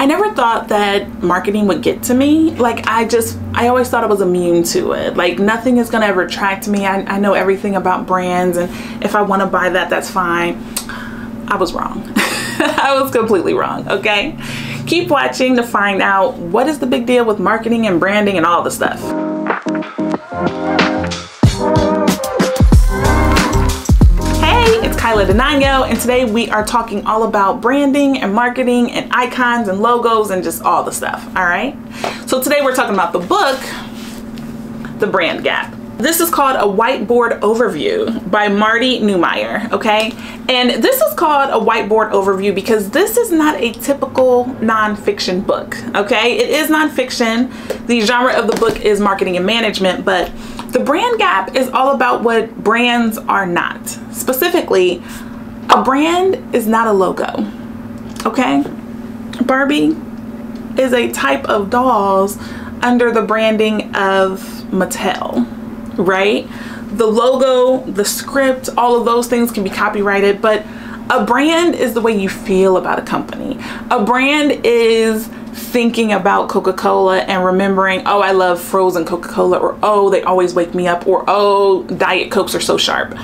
I never thought that marketing would get to me. Like I just, I always thought I was immune to it. Like nothing is gonna ever attract me. I, I know everything about brands and if I wanna buy that, that's fine. I was wrong. I was completely wrong, okay? Keep watching to find out what is the big deal with marketing and branding and all the stuff. Kyla Denanyoh, and today we are talking all about branding and marketing and icons and logos and just all the stuff, all right? So today we're talking about the book, The Brand Gap. This is called A Whiteboard Overview by Marty Neumeier, okay? And this is called a whiteboard overview because this is not a typical nonfiction book, okay? It is nonfiction. The genre of the book is marketing and management, but the brand gap is all about what brands are not. Specifically, a brand is not a logo, okay? Barbie is a type of dolls under the branding of Mattel, right? The logo, the script, all of those things can be copyrighted, but a brand is the way you feel about a company. A brand is thinking about Coca-Cola and remembering, oh, I love frozen Coca-Cola, or oh, they always wake me up, or oh, Diet Cokes are so sharp.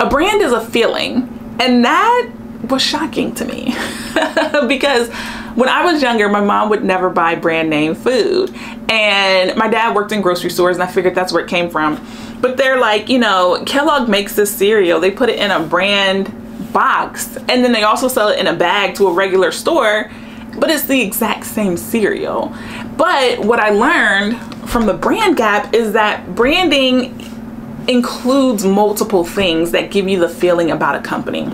A brand is a feeling, and that was shocking to me because when I was younger, my mom would never buy brand name food. And my dad worked in grocery stores, and I figured that's where it came from. But they're like, you know, Kellogg makes this cereal, they put it in a brand box, and then they also sell it in a bag to a regular store but it's the exact same cereal. But what I learned from the brand gap is that branding includes multiple things that give you the feeling about a company.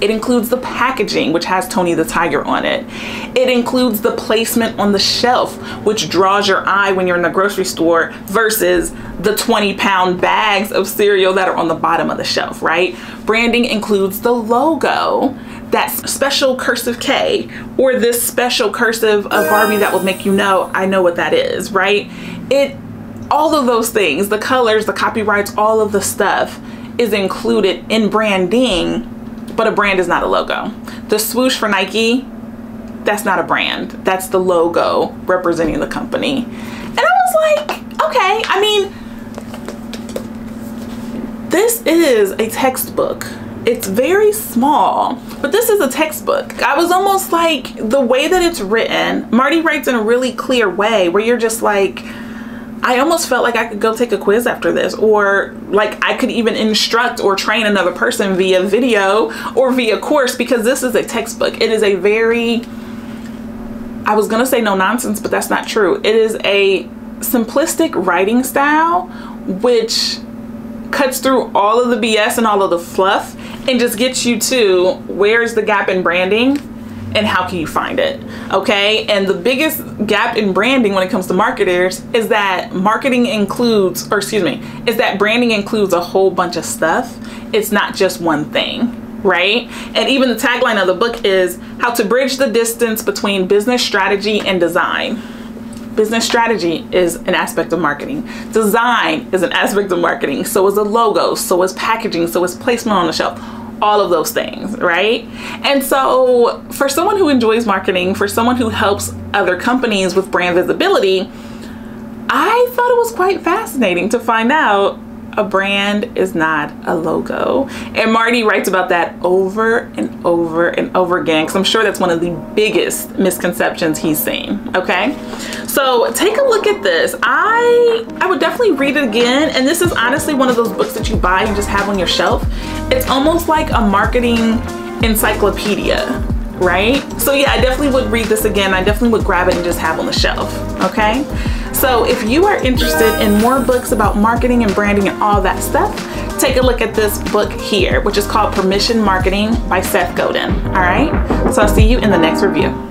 It includes the packaging, which has Tony the Tiger on it. It includes the placement on the shelf, which draws your eye when you're in the grocery store versus the 20 pound bags of cereal that are on the bottom of the shelf, right? Branding includes the logo that special cursive K or this special cursive of Barbie that will make you know, I know what that is, right? It, all of those things, the colors, the copyrights, all of the stuff is included in branding, but a brand is not a logo. The swoosh for Nike, that's not a brand. That's the logo representing the company. And I was like, okay, I mean, this is a textbook it's very small, but this is a textbook. I was almost like the way that it's written, Marty writes in a really clear way where you're just like, I almost felt like I could go take a quiz after this, or like I could even instruct or train another person via video or via course because this is a textbook. It is a very, I was gonna say no nonsense, but that's not true. It is a simplistic writing style which cuts through all of the BS and all of the fluff and just gets you to where's the gap in branding and how can you find it okay? And the biggest gap in branding when it comes to marketers is that marketing includes or excuse me is that branding includes a whole bunch of stuff. It's not just one thing right? And even the tagline of the book is how to bridge the distance between business strategy and design business strategy is an aspect of marketing design is an aspect of marketing so is a logo so is packaging so is placement on the shelf all of those things, right? And so, for someone who enjoys marketing, for someone who helps other companies with brand visibility, I thought it was quite fascinating to find out a brand is not a logo. And Marty writes about that over and over and over again because I'm sure that's one of the biggest misconceptions he's seen, okay? So take a look at this. I, I would definitely read it again. And this is honestly one of those books that you buy and just have on your shelf. It's almost like a marketing encyclopedia, right? So yeah, I definitely would read this again. I definitely would grab it and just have on the shelf, okay? So if you are interested in more books about marketing and branding and all that stuff, take a look at this book here, which is called Permission Marketing by Seth Godin. All right. So I'll see you in the next review.